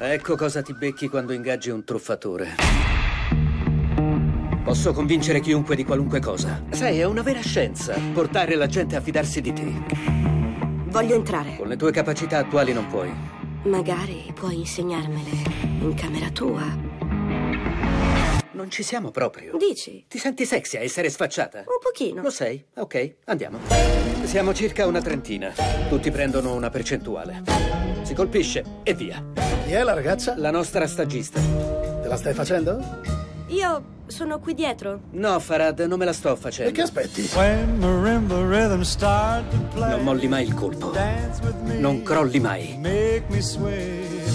Ecco cosa ti becchi quando ingaggi un truffatore. Posso convincere chiunque di qualunque cosa. Sai, è una vera scienza portare la gente a fidarsi di te. Voglio entrare. Con le tue capacità attuali non puoi. Magari puoi insegnarmele in camera tua. Non ci siamo proprio. Dici? Ti senti sexy a essere sfacciata? Un pochino. Lo sei? Ok, andiamo. Siamo circa una trentina. Tutti prendono una percentuale. Si colpisce e via. Chi è la ragazza? La nostra stagista. Te la stai facendo? Io sono qui dietro. No, Farad, non me la sto E facendo. che aspetti? Non molli mai il colpo. Non crolli mai.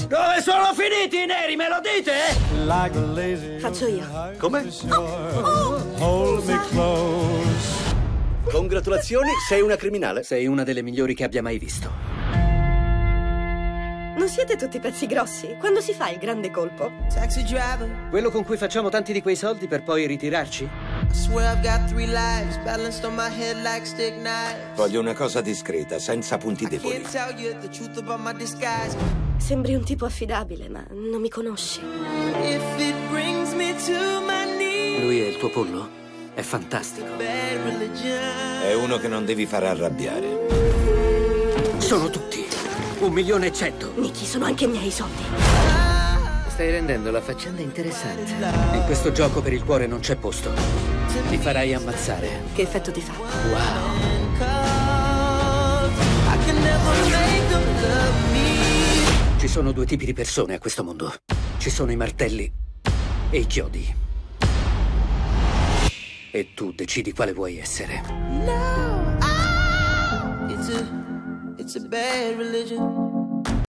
Dove sono finiti i neri? Me lo dite? Faccio io. Come? Hold me close. Congratulazioni, sei una criminale. Sei una delle migliori che abbia mai visto. Non siete tutti pezzi grossi? Quando si fa il grande colpo? Taxi driver, Quello con cui facciamo tanti di quei soldi per poi ritirarci? I swear I've got three lives balanced on my head like stick knives. Voglio una cosa discreta, senza punti I deboli. Sembri un tipo affidabile, ma non mi conosci. If it brings me to my knees, Lui è il tuo pollo? È fantastico. È uno che non devi far arrabbiare. Sono tutti. Un milione e cento. Nicky, sono anche miei soldi. Stai rendendo la faccenda interessante. In questo gioco per il cuore non c'è posto. Ti farai ammazzare. Che effetto ti fa? Wow. Ci sono due tipi di persone a questo mondo. Ci sono i martelli e i chiodi. E tu decidi quale vuoi essere. No, ah, it's a, it's a bad religion.